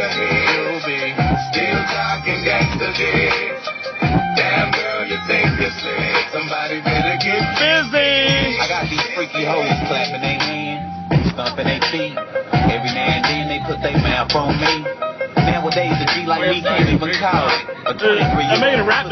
Still talking. Damn girl, you think. Somebody better get busy. I got these freaky hoes clapping their hands, stomping their feet. Every now and then they put their mouth on me nowadays a G like me can't even call it. A 23 year old I made a rap.